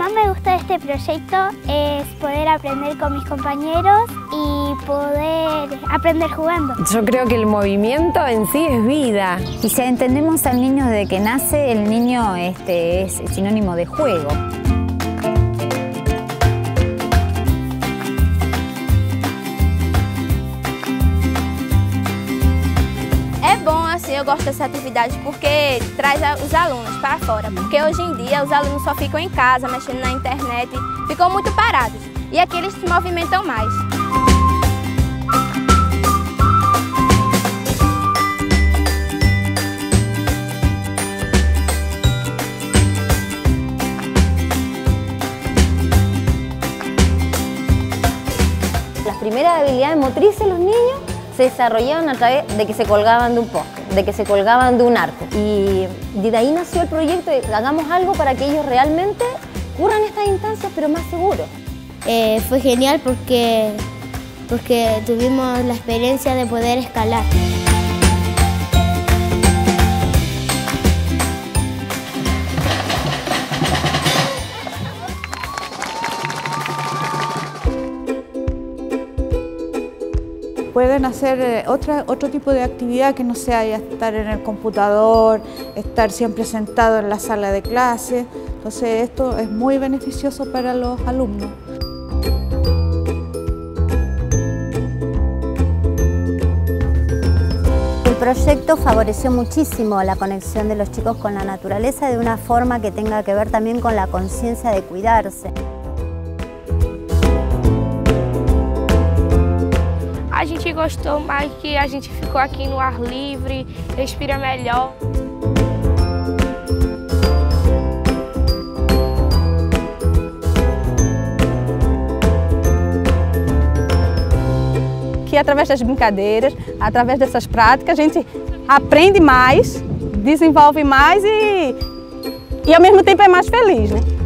más me gusta de este proyecto es poder aprender con mis compañeros y poder aprender jugando. Yo creo que el movimiento en sí es vida. Y si entendemos al niño desde que nace, el niño este, es sinónimo de juego. Eu gosto dessa atividade porque traz os alunos para fora. Porque hoje em dia os alunos só ficam em casa, mexendo na internet, ficam muito parados. E aqui eles se movimentam mais. Las primeras habilidades motrices los niños se desarrollaban a través de que se colgaban de un poste, de que se colgaban de un arco. Y de ahí nació el proyecto de hagamos algo para que ellos realmente curran estas instancias, pero más seguros. Eh, fue genial porque, porque tuvimos la experiencia de poder escalar. Pueden hacer eh, otro tipo de actividad que no sea ya estar en el computador, estar siempre sentado en la sala de clase. Entonces esto es muy beneficioso para los alumnos. El proyecto favoreció muchísimo la conexión de los chicos con la naturaleza de una forma que tenga que ver también con la conciencia de cuidarse. A gente gostou mais que a gente ficou aqui no ar livre, respira melhor. Que através das brincadeiras, através dessas práticas, a gente aprende mais, desenvolve mais e, e ao mesmo tempo é mais feliz. Né?